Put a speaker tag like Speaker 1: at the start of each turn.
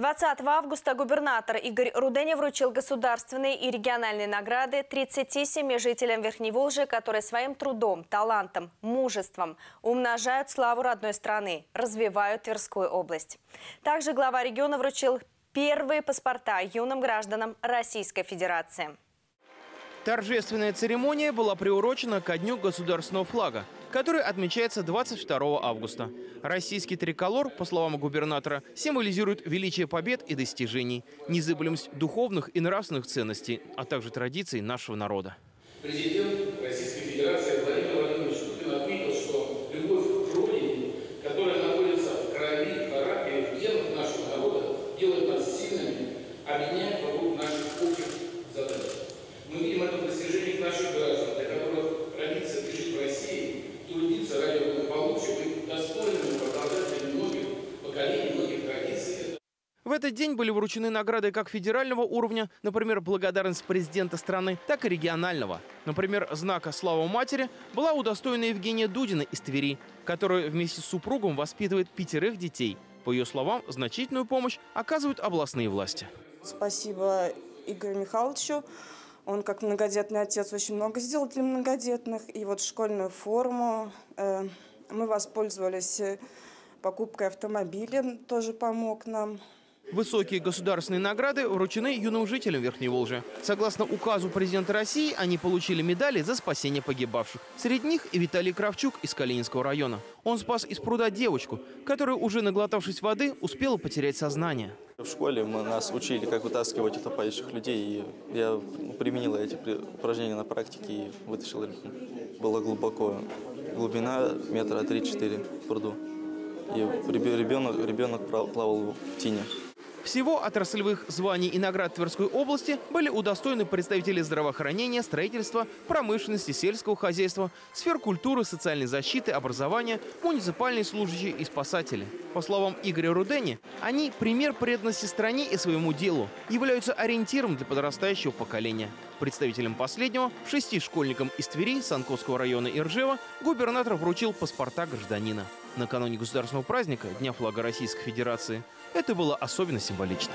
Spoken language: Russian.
Speaker 1: 20 августа губернатор Игорь Рудени вручил государственные и региональные награды 37 жителям Верхней Волжи, которые своим трудом, талантом, мужеством умножают славу родной страны, развивают Тверскую область. Также глава региона вручил первые паспорта юным гражданам Российской Федерации.
Speaker 2: Торжественная церемония была приурочена ко Дню государственного флага, который отмечается 22 августа. Российский триколор, по словам губернатора, символизирует величие побед и достижений, незыблемость духовных и нравственных ценностей, а также традиций нашего народа.
Speaker 3: Президент Российской Федерации
Speaker 2: этот день были вручены награды как федерального уровня, например, благодарность президента страны, так и регионального. Например, знака «Слава матери» была удостоена Евгения Дудина из Твери, которая вместе с супругом воспитывает пятерых детей. По ее словам, значительную помощь оказывают областные власти.
Speaker 4: Спасибо Игорю Михайловичу. Он, как многодетный отец, очень много сделал для многодетных. И вот школьную форму. э, Мы воспользовались э, покупкой автомобиля, тоже помог нам.
Speaker 2: Высокие государственные награды вручены юным жителям Верхней Волжи. Согласно указу президента России, они получили медали за спасение погибавших. Среди них и Виталий Кравчук из Калининского района. Он спас из пруда девочку, которая, уже наглотавшись воды, успела потерять сознание.
Speaker 5: В школе мы нас учили, как вытаскивать утопающих людей. И я применила эти упражнения на практике и вытащил рыбу. Было глубоко. Глубина метра 3-4 в пруду. И ребе- ребенок, ребенок плав- плавал в тине.
Speaker 2: Всего отраслевых званий и наград Тверской области были удостоены представители здравоохранения, строительства, промышленности, сельского хозяйства, сфер культуры, социальной защиты, образования, муниципальные служащие и спасатели. По словам Игоря Рудени, они – пример преданности стране и своему делу, являются ориентиром для подрастающего поколения. Представителям последнего, шести школьникам из Твери, Санковского района и Ржева, губернатор вручил паспорта гражданина. Накануне государственного праздника, Дня флага Российской Федерации, это было особенно символично.